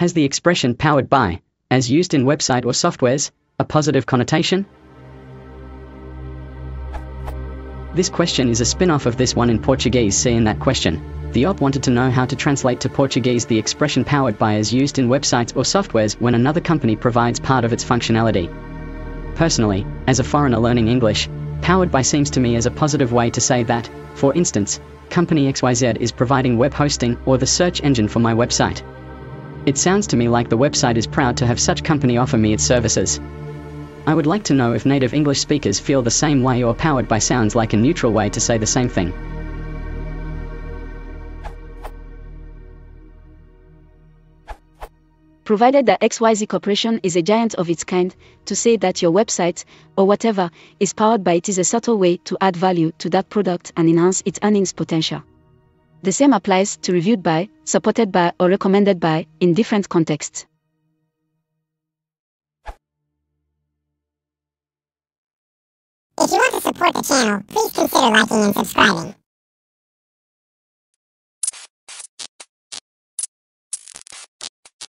Has the expression powered by, as used in website or softwares, a positive connotation? This question is a spin-off of this one in Portuguese see in that question. The op wanted to know how to translate to Portuguese the expression powered by as used in websites or softwares when another company provides part of its functionality. Personally, as a foreigner learning English, powered by seems to me as a positive way to say that, for instance, company XYZ is providing web hosting or the search engine for my website. It sounds to me like the website is proud to have such company offer me its services. I would like to know if native English speakers feel the same way or powered by sounds like a neutral way to say the same thing. provided that XYZ Corporation is a giant of its kind, to say that your website, or whatever, is powered by it is a subtle way to add value to that product and enhance its earnings potential. The same applies to reviewed by, supported by, or recommended by, in different contexts. If you want to support the channel, please consider liking and subscribing.